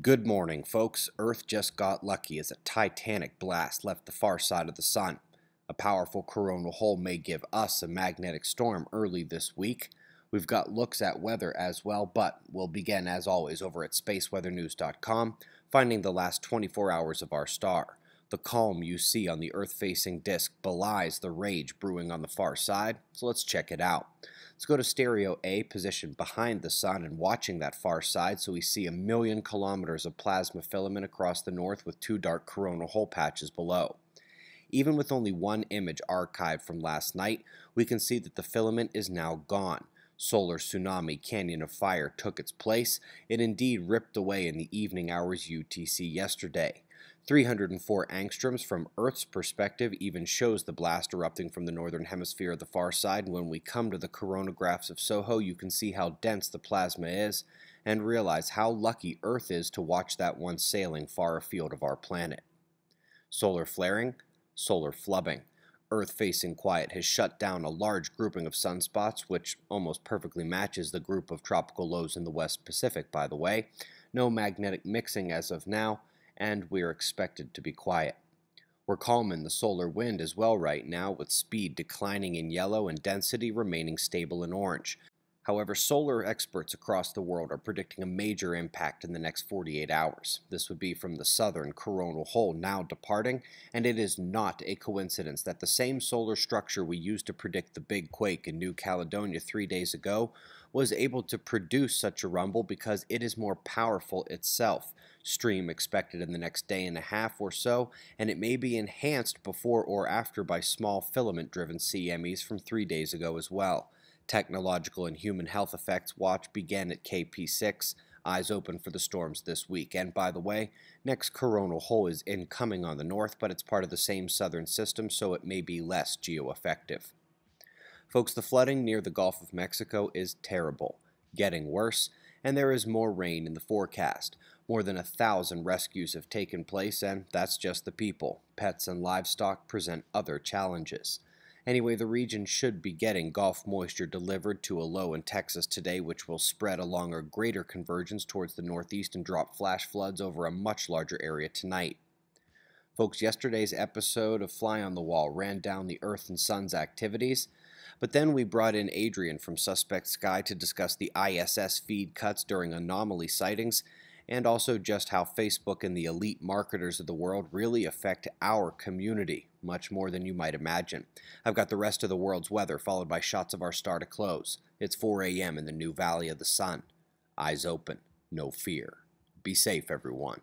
Good morning, folks. Earth just got lucky as a titanic blast left the far side of the sun. A powerful coronal hole may give us a magnetic storm early this week. We've got looks at weather as well, but we'll begin as always over at spaceweathernews.com, finding the last 24 hours of our star. The calm you see on the Earth facing disk belies the rage brewing on the far side, so let's check it out. Let's go to stereo A, positioned behind the sun and watching that far side so we see a million kilometers of plasma filament across the north with two dark coronal hole patches below. Even with only one image archived from last night, we can see that the filament is now gone. Solar tsunami canyon of fire took its place. It indeed ripped away in the evening hours UTC yesterday. 304 angstroms from Earth's perspective even shows the blast erupting from the northern hemisphere of the far side. And when we come to the coronagraphs of SOHO, you can see how dense the plasma is and realize how lucky Earth is to watch that one sailing far afield of our planet. Solar flaring, solar flubbing. Earth facing quiet has shut down a large grouping of sunspots, which almost perfectly matches the group of tropical lows in the West Pacific, by the way. No magnetic mixing as of now and we are expected to be quiet. We're calm in the solar wind as well right now, with speed declining in yellow and density remaining stable in orange. However, solar experts across the world are predicting a major impact in the next 48 hours. This would be from the southern coronal hole now departing, and it is not a coincidence that the same solar structure we used to predict the big quake in New Caledonia three days ago was able to produce such a rumble because it is more powerful itself. Stream expected in the next day and a half or so, and it may be enhanced before or after by small filament driven CMEs from three days ago as well. Technological and human health effects watch began at KP6. Eyes open for the storms this week. And by the way, next coronal hole is incoming on the north, but it's part of the same southern system, so it may be less geo-effective. Folks, the flooding near the Gulf of Mexico is terrible, getting worse, and there is more rain in the forecast. More than a thousand rescues have taken place, and that's just the people. Pets and livestock present other challenges. Anyway, the region should be getting Gulf moisture delivered to a low in Texas today, which will spread along a greater convergence towards the northeast and drop flash floods over a much larger area tonight. Folks, yesterday's episode of Fly on the Wall ran down the Earth and Sun's activities. But then we brought in Adrian from Suspect Sky to discuss the ISS feed cuts during anomaly sightings and also just how Facebook and the elite marketers of the world really affect our community, much more than you might imagine. I've got the rest of the world's weather followed by shots of our star to close. It's 4 a.m. in the new Valley of the Sun. Eyes open, no fear. Be safe, everyone.